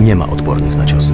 Nie ma odpornych na ciosy.